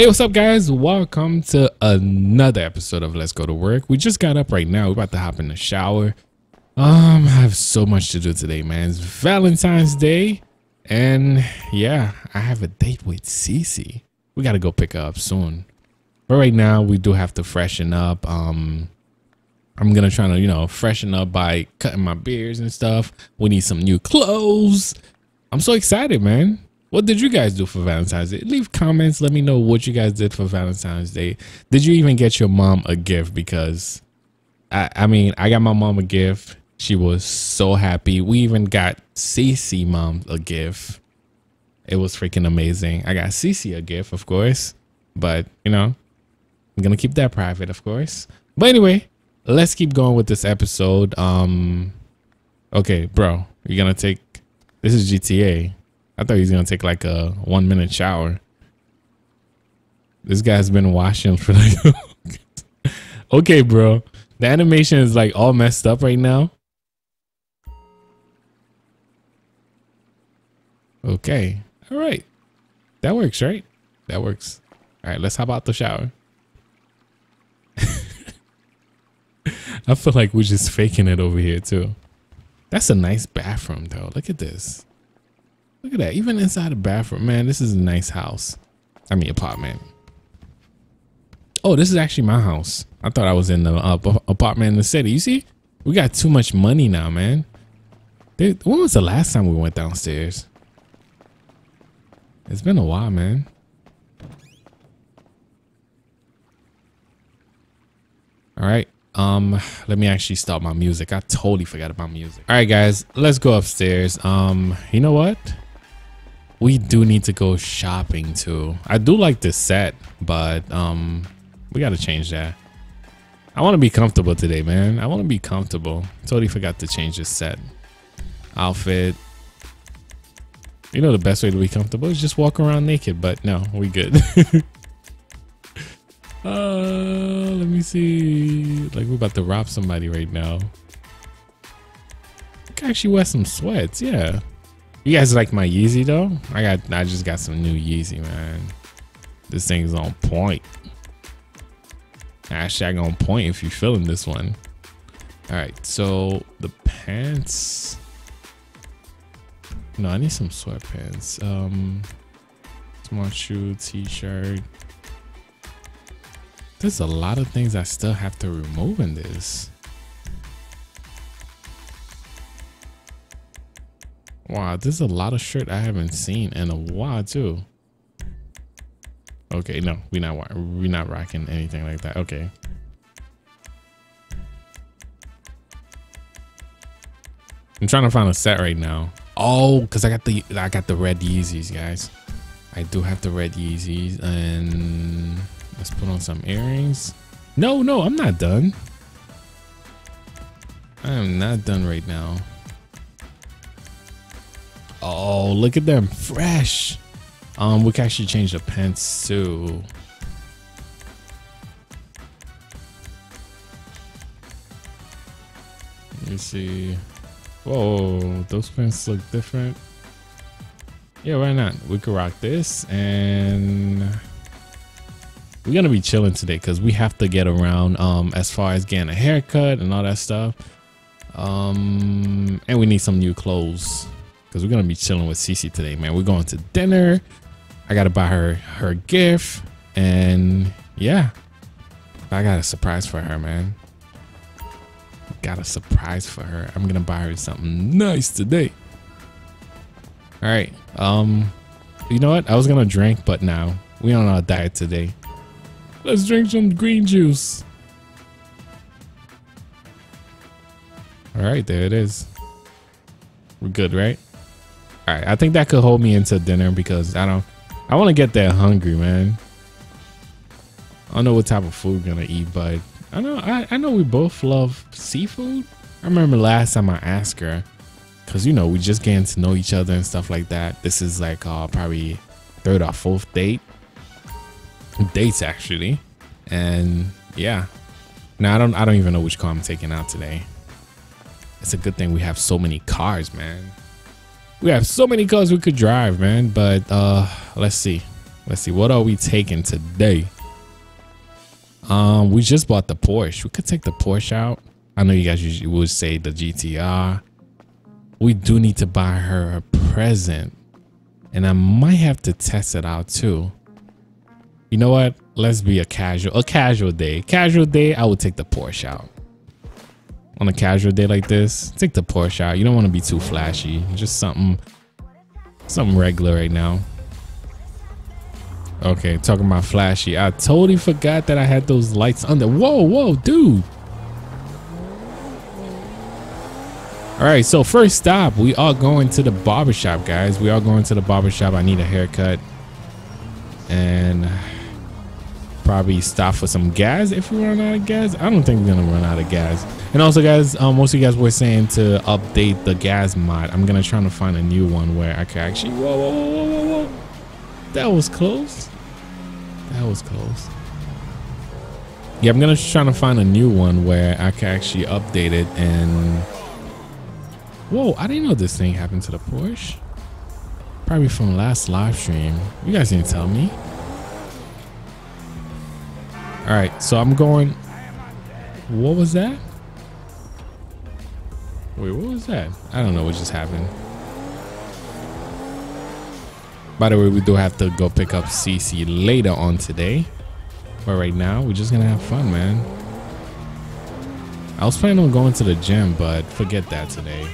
Hey, what's up, guys? Welcome to another episode of Let's Go to Work. We just got up right now. We're about to hop in the shower. Um, I have so much to do today, man. It's Valentine's Day, and yeah, I have a date with Cece. We gotta go pick her up soon. But right now, we do have to freshen up. Um, I'm gonna try to, you know, freshen up by cutting my beards and stuff. We need some new clothes. I'm so excited, man. What did you guys do for Valentine's Day? Leave comments. Let me know what you guys did for Valentine's Day. Did you even get your mom a gift? Because I, I mean, I got my mom a gift. She was so happy. We even got Cece mom a gift. It was freaking amazing. I got Cece a gift, of course, but you know, I'm gonna keep that private, of course. But anyway, let's keep going with this episode. Um, okay, bro, you're gonna take. This is GTA. I thought he was gonna take like a one minute shower. This guy's been washing for like. okay, bro. The animation is like all messed up right now. Okay. All right. That works, right? That works. All right, let's hop out the shower. I feel like we're just faking it over here too. That's a nice bathroom though. Look at this. Look at that. Even inside the bathroom, man, this is a nice house. I mean, apartment. Oh, this is actually my house. I thought I was in the uh, apartment in the city. You see, we got too much money now, man. Dude, when was the last time we went downstairs? It's been a while, man. All right. Um, let me actually stop my music. I totally forgot about music. All right, guys, let's go upstairs. Um, you know what? we do need to go shopping too. I do like this set, but um, we got to change that. I want to be comfortable today, man. I want to be comfortable. Totally forgot to change this set. Outfit. You know the best way to be comfortable is just walk around naked, but no, we good. uh, let me see. Like we're about to rob somebody right now. I can actually wear some sweats, yeah. You guys like my Yeezy though? I got I just got some new Yeezy, man. This thing's on point. Hashtag on point if you're feeling this one. All right, so the pants. No, I need some sweatpants. Um, smart shoe, t-shirt. There's a lot of things I still have to remove in this. Wow, there's a lot of shirt I haven't seen in a while too. Okay, no, we not we not rocking anything like that. Okay. I'm trying to find a set right now. Oh, cause I got the I got the red Yeezys, guys. I do have the red Yeezys, and let's put on some earrings. No, no, I'm not done. I am not done right now. Oh, look at them, fresh. Um, we can actually change the pants too. Let me see. Whoa, those pants look different. Yeah, why not? We could rock this and we're gonna be chilling today because we have to get around um as far as getting a haircut and all that stuff. Um and we need some new clothes because we're gonna be chilling with Cece today, man. We're going to dinner. I gotta buy her her gift, and yeah, I got a surprise for her, man. Got a surprise for her. I'm gonna buy her something nice today. All right. Um, you know what? I was gonna drink, but now we on a diet today. Let's drink some green juice. All right, there it is. We're good, right? All right, I think that could hold me into dinner because I don't, I want to get that hungry, man. I don't know what type of food we're gonna eat, but I know I, I know we both love seafood. I remember last time I asked her, cause you know we just getting to know each other and stuff like that. This is like uh, probably third or fourth date, dates actually, and yeah. Now I don't I don't even know which car I'm taking out today. it's a good thing we have so many cars, man. We have so many cars we could drive, man. But uh let's see. Let's see. What are we taking today? Um, we just bought the Porsche. We could take the Porsche out. I know you guys usually would say the GTR. We do need to buy her a present. And I might have to test it out too. You know what? Let's be a casual, a casual day. Casual day, I would take the Porsche out. On a casual day like this, take the Porsche out. You don't want to be too flashy. Just something, something regular right now. Okay, talking about flashy. I totally forgot that I had those lights under. Whoa, whoa, dude. All right, so first stop, we are going to the barbershop, guys. We are going to the barbershop. I need a haircut. And probably stop for some gas if we run out of gas. I don't think we're gonna run out of gas. And also, guys, um, most of you guys were saying to update the gas mod. I'm gonna try to find a new one where I can actually. Whoa, whoa, whoa, whoa, whoa! That was close. That was close. Yeah, I'm gonna try to find a new one where I can actually update it and. Whoa! I didn't know this thing happened to the Porsche. Probably from last live stream. You guys didn't tell me. All right, so I'm going. What was that? Wait, what was that? I don't know what just happened. By the way, we do have to go pick up Cece later on today. But right now, we're just gonna have fun, man. I was planning on going to the gym, but forget that today.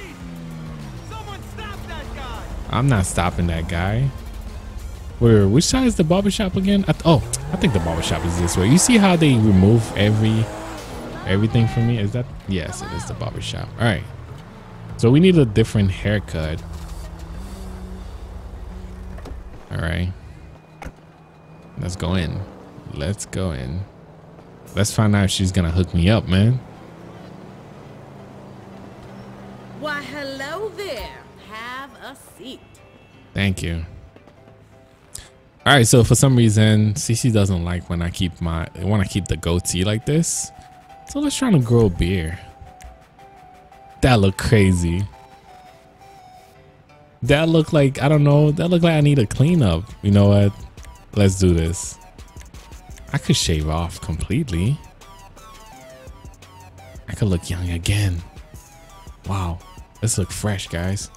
I'm not stopping that guy. Where, which side is the barbershop again? I oh, I think the barbershop is this way. You see how they remove every everything from me? Is that yes, it is the barbershop. All right. So we need a different haircut. All right. Let's go in. Let's go in. Let's find out if she's gonna hook me up, man. Why, hello there. Have a seat. Thank you. All right, so for some reason, Cece doesn't like when I keep my when I keep the goatee like this. So let's try to grow a beard. That look crazy. That look like I don't know. That look like I need a cleanup. You know what? Let's do this. I could shave off completely. I could look young again. Wow. Let's look fresh, guys.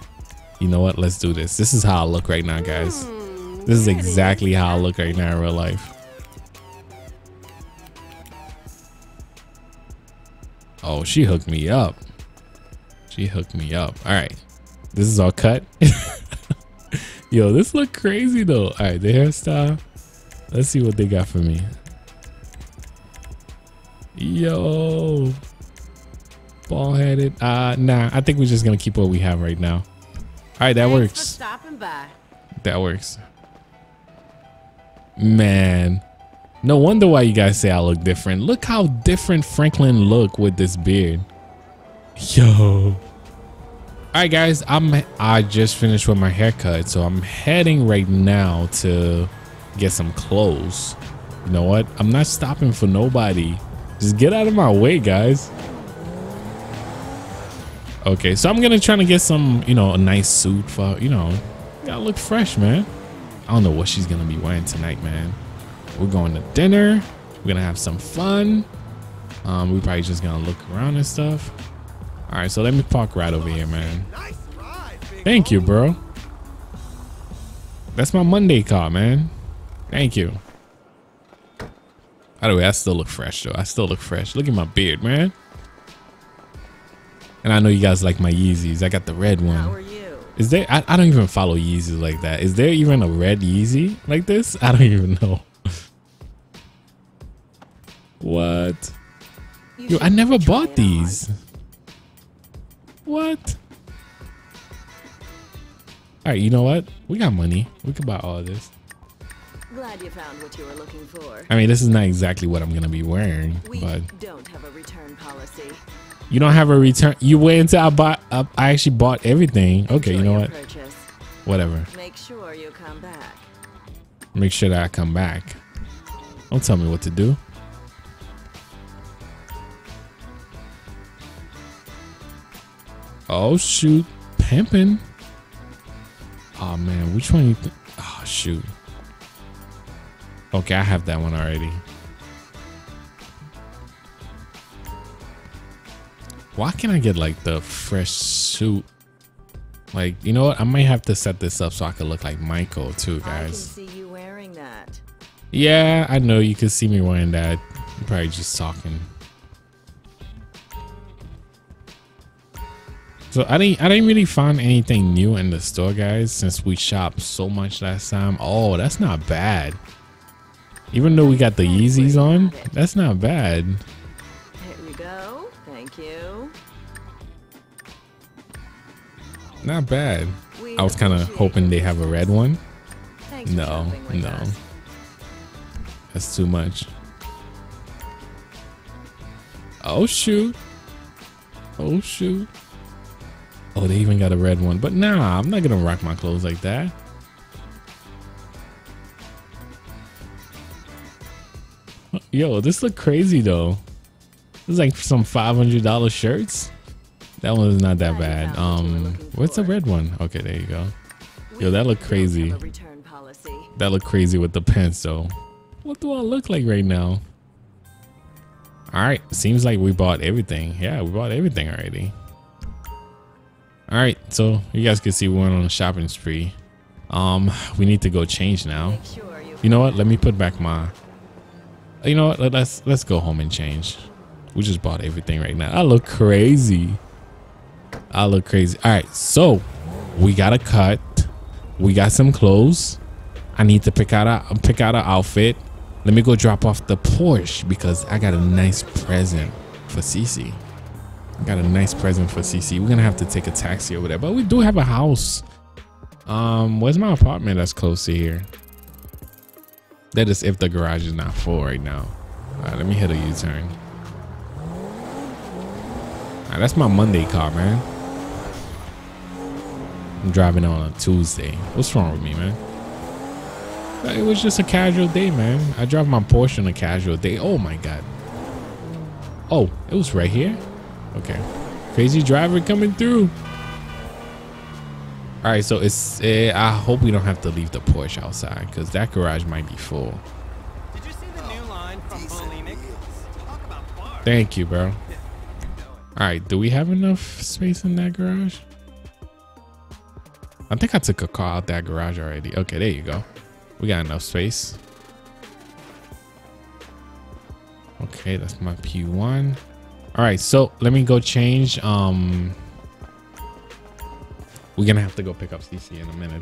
You know what? Let's do this. This is how I look right now, guys. Hmm. This is exactly how I look right now in real life. Oh, she hooked me up. She hooked me up. All right. This is all cut. Yo, this look crazy though. All right, the hairstyle. Let's see what they got for me. Yo. Ball headed. Uh nah, I think we're just gonna keep what we have right now. All right, that Thanks works. For stopping by. That works. Man. No wonder why you guys say I look different. Look how different Franklin look with this beard. Yo. All right, guys. I'm. I just finished with my haircut, so I'm heading right now to get some clothes. You know what? I'm not stopping for nobody. Just get out of my way, guys. Okay, so I'm gonna try to get some, you know, a nice suit for, you know, gotta look fresh, man. I don't know what she's gonna be wearing tonight, man. We're going to dinner. We're gonna have some fun. Um, we probably just gonna look around and stuff. All right, so let me park right over here, man. Thank you, bro. That's my Monday car, man. Thank you. By the way, I still look fresh though. I still look fresh. Look at my beard, man. And I know you guys like my Yeezys. I got the red one. How are you? Is there? I, I don't even follow Yeezys like that. Is there even a red Yeezy like this? I don't even know. what? You Yo, I never bought it on. these. What? All right, you know what? We got money. We could buy all of this. Glad you found what you were looking for. I mean, this is not exactly what I'm gonna be wearing, We but don't have a return policy. You don't have a return. You wait until I bought. Uh, I actually bought everything. Okay, you know what? Purchase. Whatever. Make sure you come back. Make sure that I come back. Don't tell me what to do. Oh shoot, pimping. Oh man, which one you? Th- oh shoot. Okay, I have that one already. Why can't I get like the fresh suit? Like, you know what? I might have to set this up so I can look like Michael too, guys. I can see you wearing that. Yeah, I know you could see me wearing that. I'm probably just talking. So I didn't I didn't really find anything new in the store, guys, since we shopped so much last time. Oh, that's not bad. Even though we got the Yeezys on, that's not bad. Not bad. I was kind of hoping they have a red one. No, no. That's too much. Oh shoot. Oh shoot. Oh, they even got a red one. But nah, I'm not gonna rock my clothes like that. Yo, this look crazy though. This is like some five hundred dollar shirts. That one one's not that bad. found what you were Um, what's the red one? Okay, there you go. Yo, that look don't crazy. have a return policy. That look crazy with the pants though. What do I look like right now? All right, seems like we bought everything. Yeah, we bought everything already. All right, so you guys can see we went on a shopping spree. Um, we need to go change now. You You know what? Let me put back my. You know what? Let's let's go home and change. We just bought everything right now. I look crazy. I look crazy. All right, so we got a cut. We got some clothes. I need to pick out a pick out an outfit. Let me go drop off the Porsche because I got a nice present for Cece. I got a nice present for Cece. We're gonna have to take a taxi over there, but we do have a house. Um, where's my apartment that's close to here? That is if the garage is not full right now. All right, let me hit a U-turn. Right, that's my Monday car, man. I'm driving on a Tuesday. What's wrong with me, man? It was just a casual day, man. I drive my Porsche on a casual day. Oh my god. Oh, it was right here. Okay, crazy driver coming through. All right, so it's. Uh, I hope we don't have to leave the Porsche outside because that garage might be full. Did you see the new line from Polemic? Talk about bars. Thank you, bro. All right, do we have enough space in that garage? I think I took a car out that garage already. Okay, there you go. We got enough space. Okay, that's my P1. All right, so let me go change. Um, we're gonna have to go pick up Cece in a minute.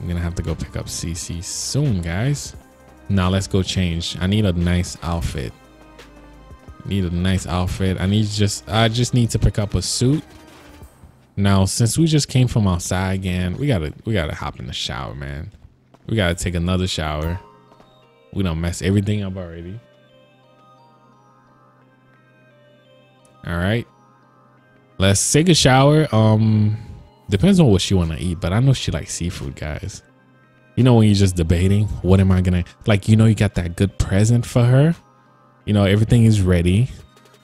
I'm gonna have to go pick up Cece soon, guys. Now let's go change. I need a nice outfit need a nice outfit. I need just i just need to pick up a suit. Now since we just came from outside again we gotta we gotta hop in the shower man. We gotta take another shower. We don't mess everything up already. All right. Let's take a shower. Um depends on what she want to eat but i know she likes seafood guys. You know when you're just debating what am i gonna like you know you got that good present for her you know everything is ready.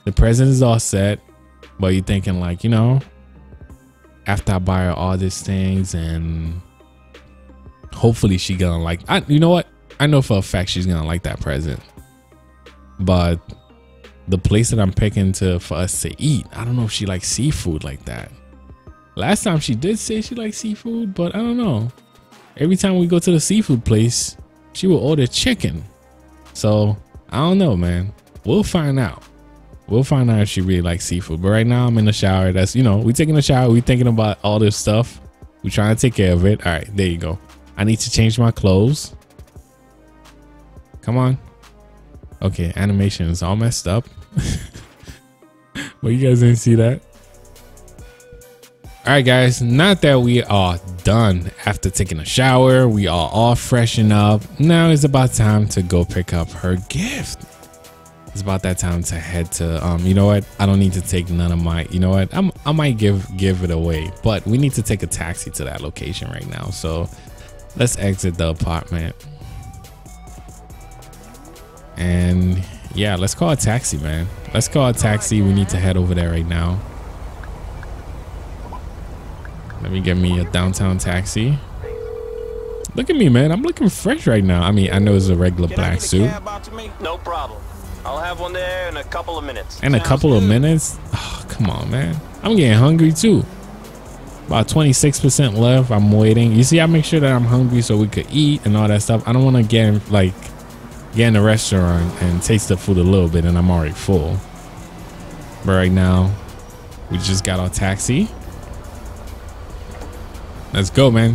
The present is all set but you're thinking like you know after i buy her all these things and hopefully she gonna like I, you know what? I know for a fact she's gonna like that present. But the place that i'm picking to for us to eat i don't know if she likes seafood like that. Last time she did say she likes seafood but i don't know. Every time we go to the seafood place she will order chicken. So I don't know, man. We'll find out. We'll find out if she really likes seafood. But right now I'm in the shower. That's you know, we taking a shower. We thinking about all this stuff. We trying to take care of it. All right, there you go. I need to change my clothes. Come on. Okay, animation is all messed up. but you guys didn't see that. All right, guys. Not that we are done after taking a shower. We are all freshen up. Now it's about time to go pick up her gift. It's about that time to head to. Um, you know what? I don't need to take none of my. You know what? I'm. I might give give it away, but we need to take a taxi to that location right now. So let's exit the apartment. And yeah, let's call a taxi, man. Let's call a taxi. We need to head over there right now. Let me get me a downtown taxi. Look at me, man. I'm looking fresh right now. I mean, I know it's a regular Can black suit. cab out to me? No problem. I'll have one there in a couple of minutes. In a Sounds couple of minutes. Oh, come on, man. I'm getting hungry too. About 26% left. I'm waiting. You see, I make sure that I'm hungry so we could eat and all that stuff. I don't want to get like get in a restaurant and taste the food a little bit and I'm already full. But right now, we just got our taxi. Let's go, man.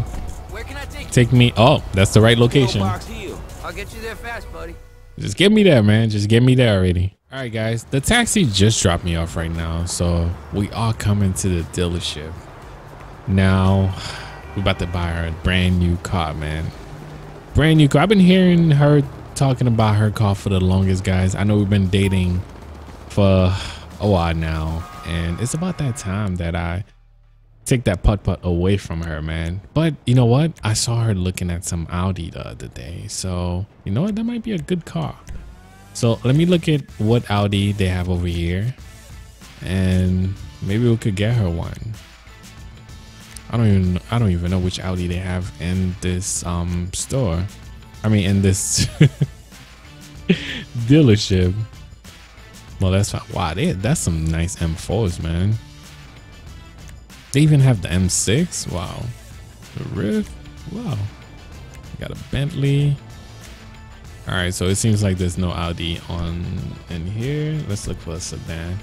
Where can I take? Take me. Oh, that's the right location. I'll get you there fast, buddy. Just get me there, man. Just get me there already. All right, guys. The taxi just dropped me off right now. So we are coming to the dealership. Now, we about to buy her a brand new car, man. Brand new car. I've been hearing her talking about her car for the longest, guys. I know we've been dating for a while now. And it's about that time that I take that putt putt away from her, man. But you know what? I saw her looking at some Audi the other day. So, you know what? That might be a good car. So, let me look at what Audi they have over here. And maybe we could get her one. I don't even I don't even know which Audi they have in this um store. I mean in this dealership. Well, that's fine. Wow, they, that's some nice M4s, man. They even have the M6. Wow. The Rift. Wow. Got a Bentley. All right, so it seems like there's no Audi on in here. Let's look for a sedan.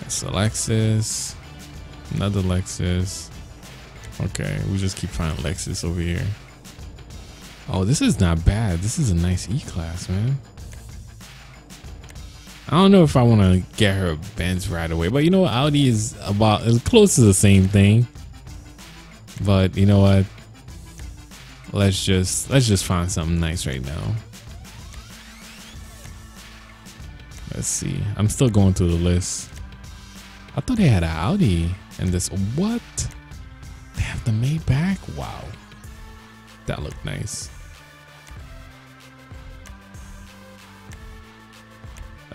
That's a Lexus. Another Lexus. Okay, we just keep finding Lexus over here. Oh, this is not bad. This is a nice E-Class, man. I don't know if I want to get her a Benz right away, but you know? Audi is about as close to the same thing. But you know what? Let's just let's just find something nice right now. Let's see. I'm still going through the list. I thought they had an Audi and this what? They have the Maybach? Wow. That looked nice.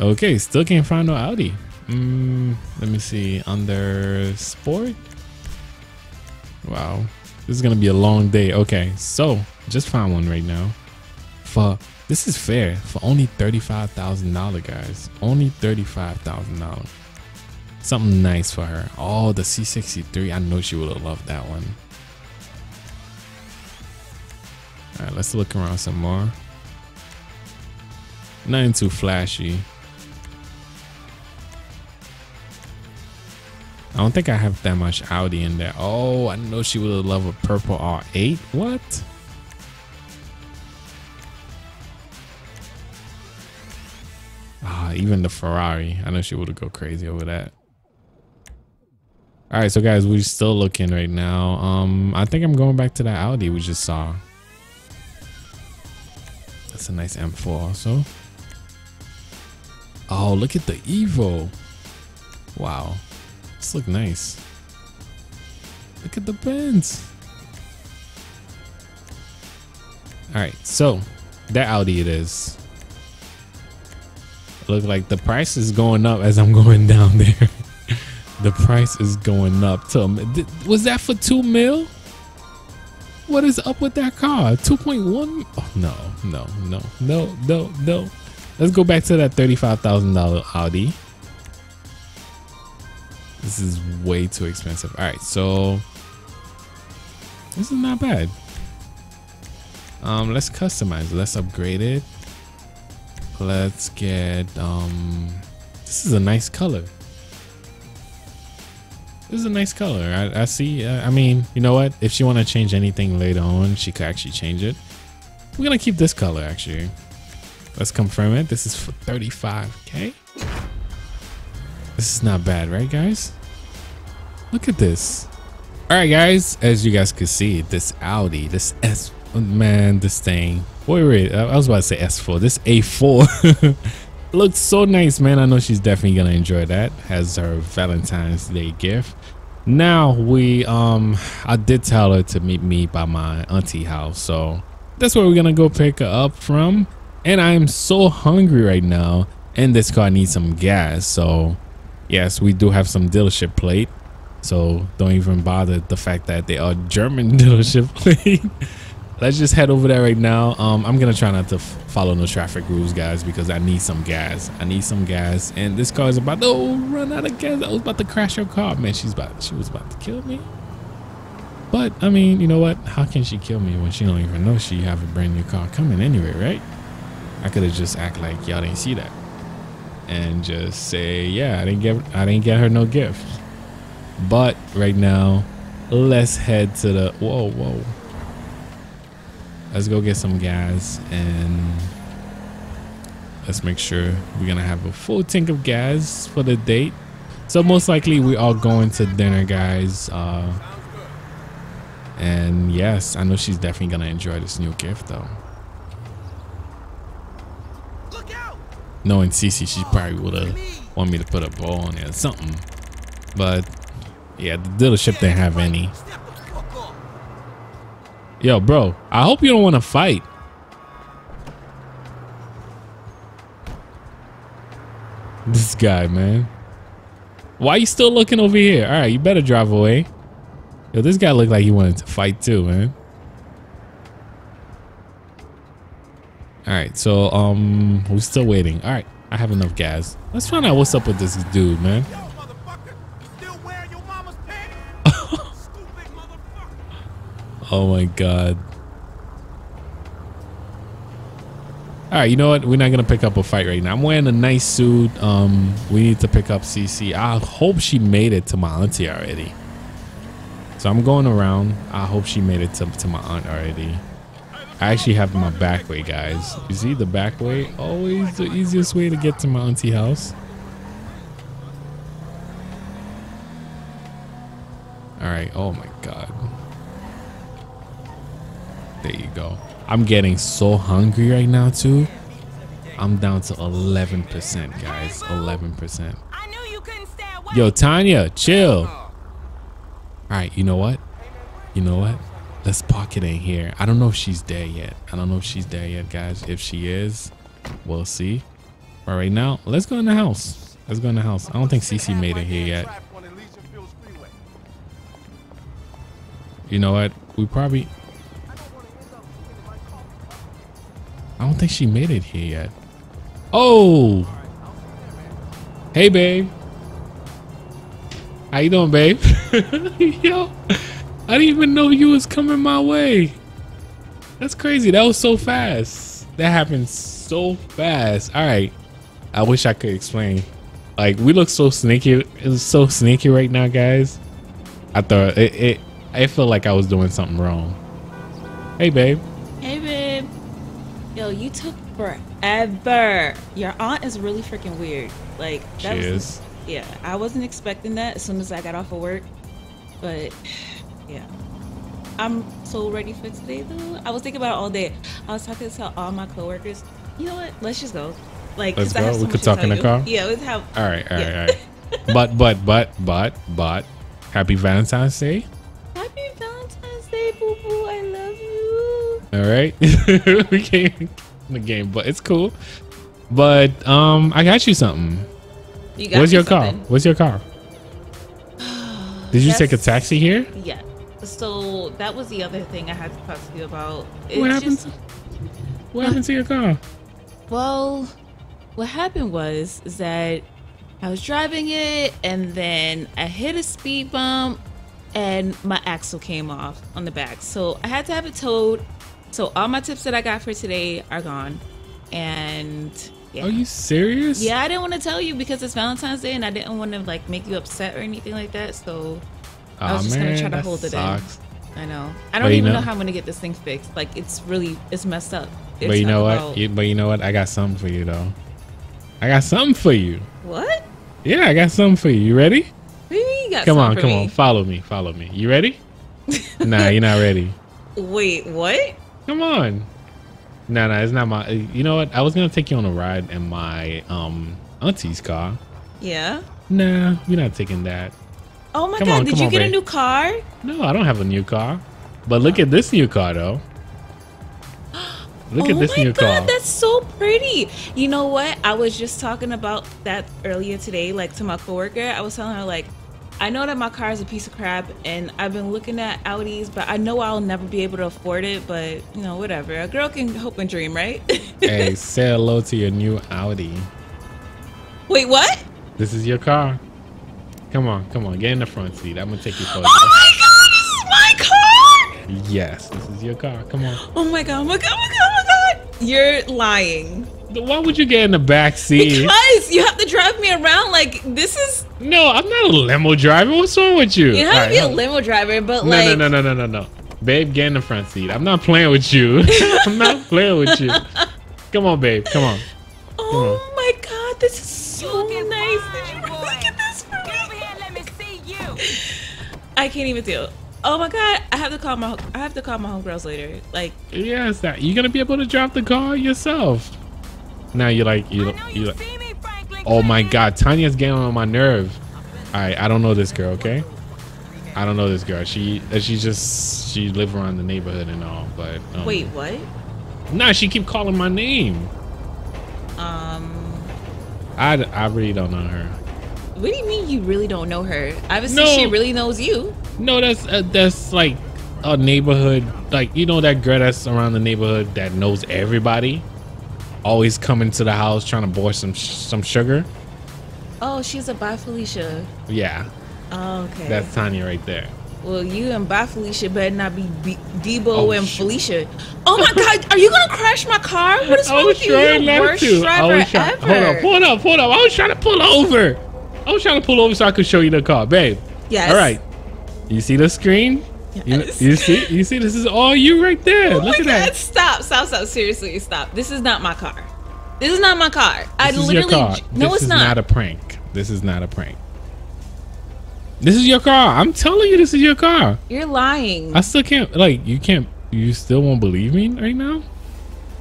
Okay, still can't find no Audi. Mm, let me see. Under sport. Wow. This is gonna be a long day. Okay, so just found one right now. For this is fair for only thirty-five thousand dollar guys. Only thirty-five thousand dollars. Something nice for her. Oh, the C63. I know she would have loved that one. All right, let's look around some more. Nothing too flashy. I don't think I have that much Audi in there. Oh, I know she would have loved a purple R8. What? Ah, even the Ferrari. I know she would have go crazy over that. All right, so guys, we're still looking right now. Um, I think I'm going back to that Audi we just saw. That's a nice M4 also. Oh, look at the Evo. Wow. This look nice. Look at the Benz. All right, so that Audi it is. Look like the price is going up as I'm going down there. the price is going up. To, was that for two mil? What is up with that car? 2.1? Oh, no, no, no, no, no, no. Let's go back to that $35,000 Audi. This is way too expensive. All right, so this is not bad. Um, let's customize. Let's upgrade it. Let's get um. This is a nice color. This is a nice color. I, I see. Uh, I mean, you know what? If she want to change anything later on, she could actually change it. We're gonna keep this color actually. Let's confirm it. This is for 35k. This is not bad, right, guys? Look at this. All right, guys. As you guys can see, this Audi, this S, man, this thing. Wait, wait. I was about to say S4. This A4 looks so nice, man. I know she's definitely gonna enjoy that as her Valentine's Day gift. Now we, um, I did tell her to meet me by my auntie house, so that's where we're gonna go pick her up from. And I am so hungry right now, and this car needs some gas, so yes, we do have some dealership plate. So don't even bother the fact that they are German dealership plate. Let's just head over there right now. Um, I'm gonna try not to follow no traffic rules, guys, because I need some gas. I need some gas, and this car is about to run out of gas. I was about to crash your car, man. She's about, she was about to kill me. But I mean, you know what? How can she kill me when she don't even know she have a brand new car coming anyway, right? I could have just act like y'all didn't see that, and just say, yeah, I didn't get, I didn't get her no gift. But right now, let's head to the whoa, whoa. Let's go get some gas and let's make sure we're gonna have a full tank of gas for the date. So most likely we are going to dinner, guys. Uh, and yes, I know she's definitely gonna enjoy this new gift though. Look out! Knowing Cece, she probably would have want me to put a ball on it or something. But yeah, the dealership didn't have any. Yo, bro, I hope you don't want to fight. This guy, man. Why you still looking over here? All right, you better drive away. Yo, this guy looked like he wanted to fight too, man. All right, so um, we're still waiting. All right, I have enough gas. Let's find out what's up with this dude, man. Yo, motherfucker! You still wearing your mama's panties? Stupid motherfucker! Oh my god. All right, you know what? We're not gonna pick up a fight right now. I'm wearing a nice suit. Um, we need to pick up Cece. I hope she made it to my auntie already. So I'm going around. I hope she made it to, to my aunt already. I actually have my back way, guys. You see the back way? Always the easiest way to get to my auntie house. All right. Oh my god. There you go. I'm getting so hungry right now too. I'm down to 11%, guys. 11%. I knew you couldn't stay away. Yo, Tanya, chill. All right, you know what? You know what? Let's park it in here. I don't know if she's there yet. I don't know if she's there yet, guys. If she is, we'll see. But right now, let's go in the house. Let's go in the house. I don't think Cece made it here yet. You know what? We probably. I don't think she made it here yet. Oh! Hey, babe. How you doing, babe? Yo, I didn't even know you was coming my way. That's crazy. That was so fast. That happened so fast. All right. I wish I could explain. Like we look so sneaky. It's so sneaky right now, guys. I thought it. it I felt like I was doing something wrong. Hey, babe. Hey, babe. Yo, you took forever. Your aunt is really freaking weird. Like, that She was, is. Yeah, I wasn't expecting that as soon as I got off of work. But, yeah. I'm so ready for today, though. I was thinking about it all day. I was talking to all my coworkers. You know what? Let's just go. Like, Let's 'cause I have go? so We could talk in the car? Yeah, let's have. All right, all right, Yeah. all right. but, but, but, but, but, happy Valentine's Day. Happy Valentine's Day, boo boo. I love you. All right, we came in the game, but it's cool. But um, I got you something. You got me your car? What's your car? Did you take a taxi here? Yeah. So that was the other thing I had to talk to you about. What happened? just- To, what happened to your car? well, what happened was is that I was driving it and then I hit a speed bump and my axle came off on the back. So I had to have it towed. So all my tips that I got for today are gone. And yeah. Are you serious? yeah, I didn't want to tell you because it's Valentine's Day and I didn't want to like make you upset or anything like that. So I was just man, gonna try to hold it sucks. in. I know. I don't But you even know- know, how I'm gonna get this thing fixed. Like it's really it's messed up. It's But you know what? You, but you know what? I got something for you though. I got something for you. what? Yeah, I got something for you. You ready? You got Come on, come me? on. Follow me. Follow me. You ready? nah, you're not ready. Wait, what? Come on. No, no, it's not my. You know what? I was gonna take you on a ride in my um auntie's car. Yeah. Nah, you're not taking that. Oh my Come god, on, did you on, get a new car? No, I don't have a new car. But look at this new car though. Look oh at this my your god, car. that's so pretty. You know what? I was just talking about that earlier today, like to my coworker. I was telling her like, I know that my car is a piece of crap, and I've been looking at Audis, but I know I'll never be able to afford it. But you know, whatever. A girl can hope and dream, right? hey, say hello to your new Audi. Wait, what? This is your car. Come on, come on, get in the front seat. I'm gonna take you for a Oh my god, this is my car! Yes, this is your car. Come on. Oh my god, oh my god, oh my god, oh my god! You're lying. Why would you get in the back seat? Because you have to drive me around. Like this is No, I'm not a limo driver. What's wrong with you? you have All to be a limo driver, but No, like no, no, no, no, no, no. Babe, get in the front seat. I'm not playing with you. I'm not playing with you. Come on, babe. Come on. Oh my god, this is so Looking nice. I can't even deal. Oh my god, I have to call my I have to call my homegirls later. Like, Yeah, Yes, that you're gonna be able to drive the car yourself. Now you're like you. I You. you like, see me, Franklin. oh my God, Tanya's getting on my nerve. All right, I don't know this girl. Okay. I don't know this girl. She uh, she just she live around the neighborhood and all, but um, wait, what? Nah, she keep calling my name. Um, I, I really don't know her. What do you mean you really don't know her? Obviously, No. she really knows you. No, that's uh, that's like a neighborhood, like you know that girl that's around the neighborhood that knows everybody, always coming to the house trying to boil some some sugar. Oh, she's a Bye Felicia. Yeah, Oh, okay. that's Tanya right there. well, you and Bye Felicia better not be, be Debo Oh, and. Felicia. Oh my God, are you gonna crash my car? What is I wrong with you? You're the worst to. I driver was trying. ever. Hold up, hold up, hold up. I was trying to pull over. I was trying to pull over so I could show you the car, babe. Yes. All right. You see the screen? You, Yes. you see? You see? This is all you right there. Oh Look at God, that. stop, stop, stop. Seriously, stop. This is not my car. This is not my car. I This is your literally car. no, it's not. this it's is not. a prank. This is not a prank. This is your car. I'm telling you, this is your car. You're lying. I still can't. Like, you can't. You still won't believe me right now?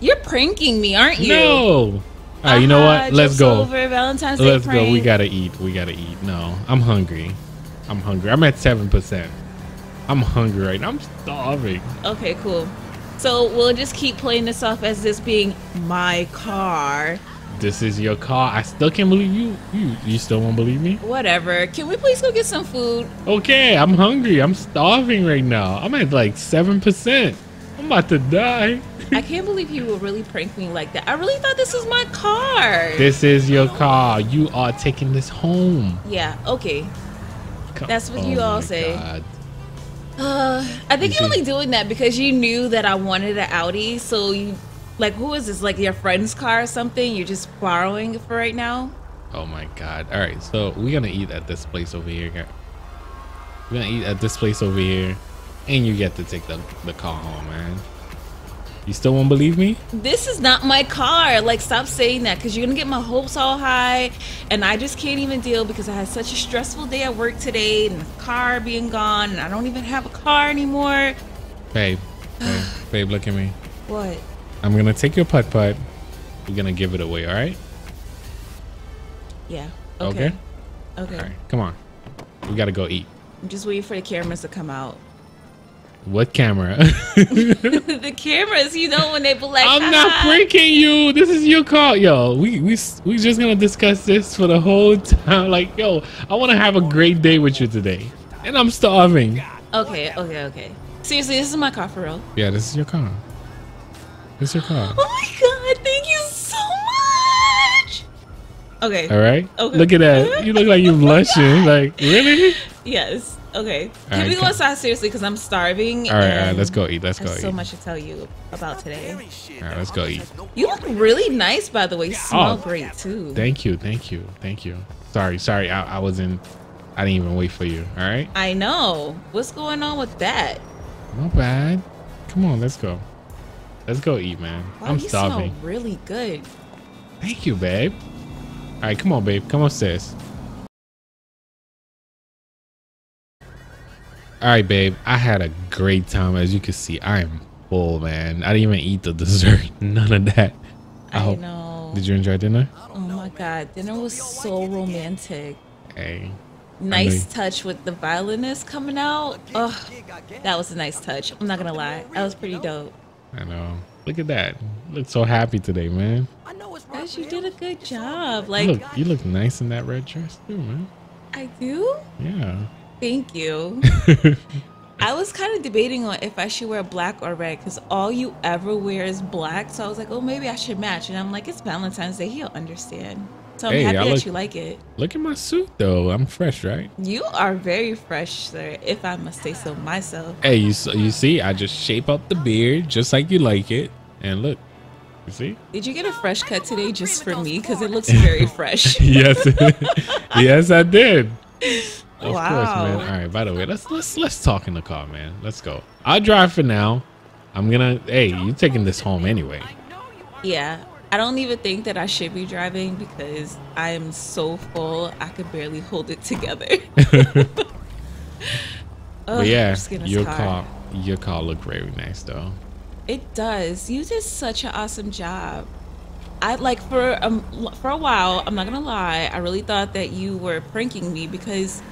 You're pranking me, aren't you? No. All right. You know what? Let's go. Over Valentine's Day Let's prank. go. We gotta eat. We gotta eat. No, I'm hungry. I'm hungry. I'm at seven percent. I'm hungry right now. I'm starving. Okay, cool. So we'll just keep playing this off as this being my car. This is your car. I still can't believe you. You you still won't believe me? Whatever. Can we please go get some food? Okay, I'm hungry. I'm starving right now. I'm at like seven percent. I'm about to die. I can't believe you would really prank me like that. I really thought this was my car. This is your car. You are taking this home. yeah, okay. Come- That's what you all say. God. Uh, I think You you're only doing that because you knew that I wanted an Audi. So you, like, who is this? Like your friend's car or something? You're just borrowing it for right now? Oh my god. All right, so we're gonna eat at this place over here. We're gonna eat at this place over here, and you get to take the the car home, man. You still won't believe me? This is not my car. Like, stop saying that because you're gonna get my hopes all high, and I just can't even deal because I had such a stressful day at work today, and the car being gone, and I don't even have a car anymore. Babe, babe, babe, look at me. What? I'm gonna take your putt putt. We're gonna give it away, all right? Yeah. Okay. Okay. Okay. All right, come on. We gotta go eat. I'm just waiting for the cameras to come out. What camera? the cameras, you know, when they be like, I'm not pranking you. This is your car, yo. We we we just gonna discuss this for the whole time. Like, yo, I want to have a great day with you today, and I'm starving. Okay, okay, okay. Seriously, this is my car for real. Yeah, this is your car. This is your car. Oh my god, thank you so much. Okay. All right. Okay. Look at that. You look like you're blushing. Like, really? Yes. Okay. All Can right, we go come- outside seriously? Because I'm starving. All right, all right. Let's go eat. Let's go eat. so much to tell you about today. All right, let's go eat. You look really nice, by the way. You Smell Oh, great too. Thank you. Thank you. Thank you. Sorry. Sorry. I, I wasn't. I didn't even wait for you. All right. I know. What's going on with that? Not bad. Come on. Let's go. Let's go eat, man. Wow, I'm you starving. smell really good. Thank you, babe. All right, come on, babe. Come upstairs. All right, babe. I had a great time. As you can see, I am full, man. I didn't even eat the dessert. None of that. I hope- know. Did you enjoy dinner? Oh my god, dinner was so romantic. Hey. Nice touch with the violinist coming out. Ugh, that was a nice touch. I'm not gonna lie, that was pretty dope. I know. Look at that. Look so happy today, man. I know it's right Guys, you did a good job. good. Like look, you look nice in that red dress too, man. I do. Yeah. Thank you. I was kind of debating on if I should wear black or red because all you ever wear is black. So I was like, oh, maybe I should match. And I'm like, it's Valentine's Day. He'll understand. So I'm Hey, happy I that look- you like it. Look at my suit though. I'm fresh, right? You are very fresh, sir, if I must say so myself. Hey, you you see, I just shape up the beard just like you like it, and look, you see? Did you get a fresh cut today just for me? Because it looks very fresh. yes, yes, I did. Of course, man. All right. By the way, let's let's let's talk in the car, man. Let's go. I'll drive for now. I'm gonna. Hey, you taking this home anyway? Yeah. I don't even think that I should be driving because I am so full I could barely hold it together. But yeah, your hard. car, your car look very nice though. It does. You did such an awesome job. I like for um for a while. I'm not gonna lie. I really thought that you were pranking me because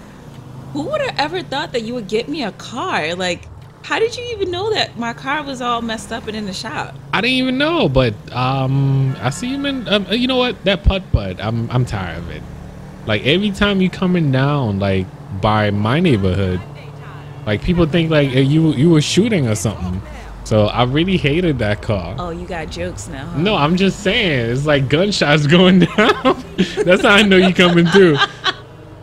who would have ever thought that you would get me a car? Like, how did you even know that my car was all messed up and in the shop? I didn't even know, but um, I see you in. Um, you know what? That putt putt. I'm I'm tired of it. Like every time you coming down, like by my neighborhood, like people think like eh, you you were shooting or something. So I really hated that car. Oh, you got jokes now. Huh? No, I'm just saying it's like gunshots going down. That's how I know you coming through.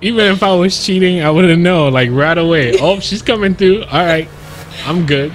Even if I was cheating, I would have known like right away. Oh, she's coming through. All right, I'm good.